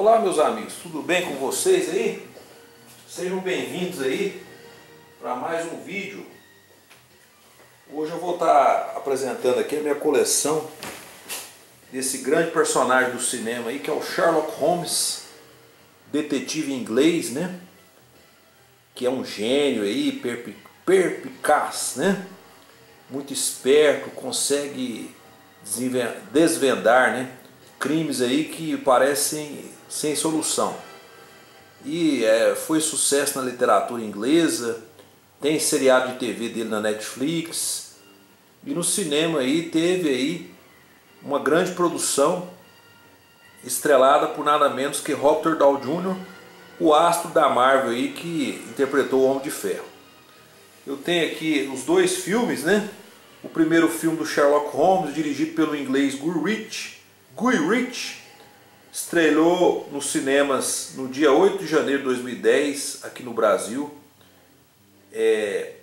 Olá meus amigos, tudo bem com vocês aí? Sejam bem-vindos aí para mais um vídeo. Hoje eu vou estar apresentando aqui a minha coleção desse grande personagem do cinema aí que é o Sherlock Holmes, detetive inglês, né? Que é um gênio aí, perpicaz, né? Muito esperto, consegue desvendar, né? Crimes aí que parecem sem solução. E é, foi sucesso na literatura inglesa, tem seriado de TV dele na Netflix, e no cinema aí teve aí uma grande produção estrelada por nada menos que Robert Downey Jr., o astro da Marvel aí que interpretou o Homem de Ferro. Eu tenho aqui os dois filmes, né? O primeiro filme do Sherlock Holmes, dirigido pelo inglês Guy Ritchie, Guy Ritchie Estrelou nos cinemas no dia 8 de janeiro de 2010, aqui no Brasil. É,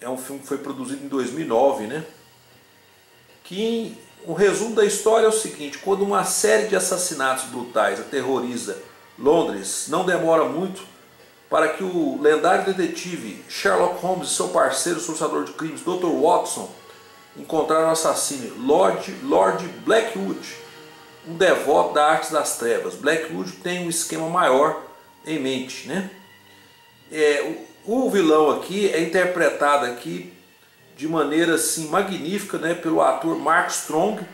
é um filme que foi produzido em 2009, né? Que o resumo da história é o seguinte: quando uma série de assassinatos brutais aterroriza Londres, não demora muito para que o lendário detetive Sherlock Holmes e seu parceiro solucionador de crimes, Dr. Watson, encontraram o assassino Lord, Lord Blackwood um devoto da arte das trevas. Blackwood tem um esquema maior em mente, né? É, o, o vilão aqui é interpretado aqui de maneira assim magnífica, né, pelo ator Mark Strong,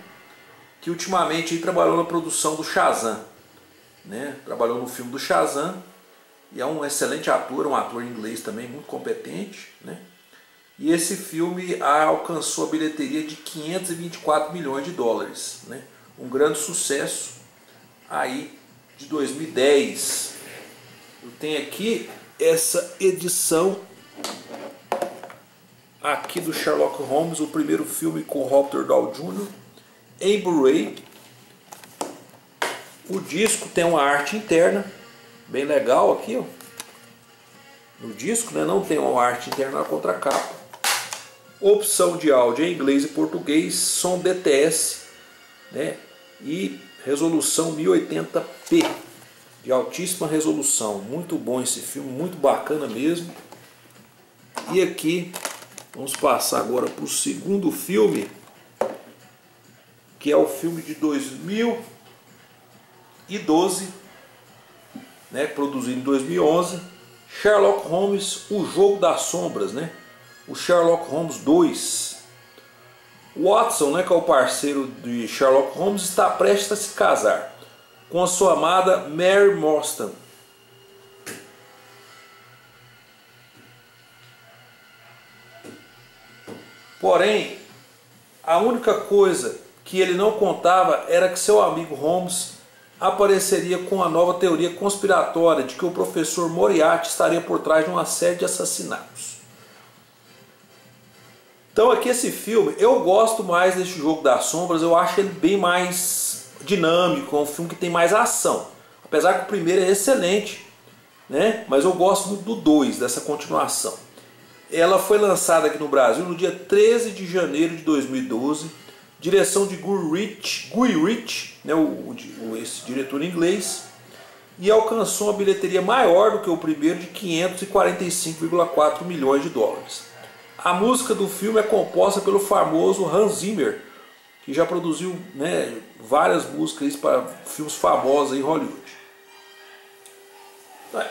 que ultimamente aí, trabalhou na produção do Shazam, né? Trabalhou no filme do Shazam e é um excelente ator, um ator inglês também muito competente, né? E esse filme alcançou a bilheteria de 524 milhões de dólares, né? um grande sucesso aí de 2010. Eu tenho aqui essa edição aqui do Sherlock Holmes, o primeiro filme com Robert Downey Jr. em Blu-ray. O disco tem uma arte interna bem legal aqui, ó. No disco, né, não tem uma arte interna na contracapa. Opção de áudio em inglês e português, som DTS, né? e resolução 1080p de altíssima resolução. Muito bom esse filme, muito bacana mesmo. E aqui vamos passar agora para o segundo filme, que é o filme de 2012, né, produzido em 2011, Sherlock Holmes, O Jogo das Sombras, né? O Sherlock Holmes 2, Watson, né, que é o parceiro de Sherlock Holmes, está prestes a se casar com a sua amada Mary Morstan. Porém, a única coisa que ele não contava era que seu amigo Holmes apareceria com a nova teoria conspiratória de que o professor Moriarty estaria por trás de uma série de assassinatos. Então aqui esse filme, eu gosto mais desse jogo das sombras, eu acho ele bem mais dinâmico, é um filme que tem mais ação. Apesar que o primeiro é excelente, né? mas eu gosto do 2, dessa continuação. Ela foi lançada aqui no Brasil no dia 13 de janeiro de 2012, direção de Guy Ritchie né? o, o, esse diretor inglês, e alcançou uma bilheteria maior do que o primeiro de 545,4 milhões de dólares. A música do filme é composta pelo famoso Hans Zimmer, que já produziu né, várias músicas para filmes famosos em Hollywood.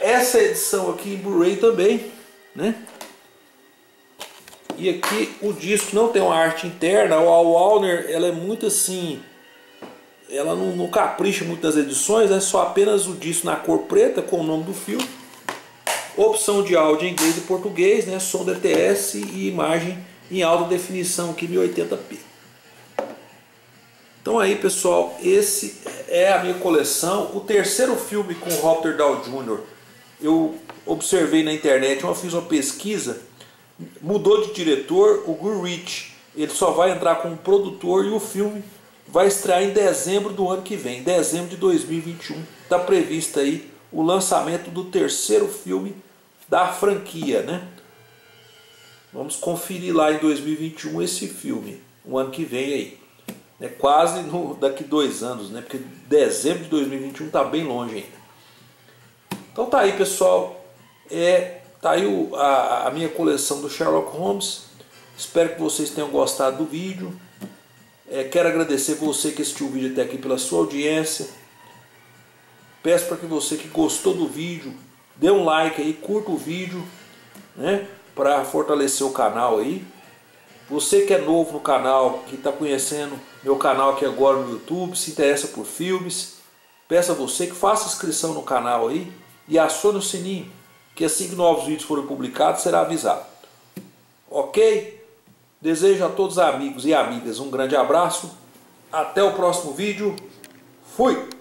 Essa edição aqui em Blu-ray também, né? E aqui o disco não tem uma arte interna, a Warner ela é muito assim, ela não, não capricha muito nas edições, é só apenas o disco na cor preta com o nome do filme Opção de áudio em inglês e português, né? som DTS e imagem em alta definição aqui 1080p. Então aí pessoal, esse é a minha coleção. O terceiro filme com Robert Downey Jr. eu observei na internet, eu fiz uma pesquisa, mudou de diretor, o Guy Ritchie, ele só vai entrar como produtor e o filme vai estrear em dezembro do ano que vem, dezembro de 2021. Está previsto aí o lançamento do terceiro filme da franquia, né? Vamos conferir lá em 2021 esse filme, o ano que vem aí. né, quase no, daqui dois anos, né, porque dezembro de 2021 está bem longe ainda. Então tá aí pessoal, é, tá aí o, a, a minha coleção do Sherlock Holmes, espero que vocês tenham gostado do vídeo, é, quero agradecer você que assistiu o vídeo até aqui pela sua audiência, peço para que você que gostou do vídeo, dê um like aí, curta o vídeo, né, para fortalecer o canal aí, você que é novo no canal, que está conhecendo meu canal aqui agora no YouTube, se interessa por filmes, peço a você que faça inscrição no canal aí e acione o sininho, que assim que novos vídeos forem publicados será avisado. Ok? Desejo a todos amigos e amigas um grande abraço. Até o próximo vídeo. Fui!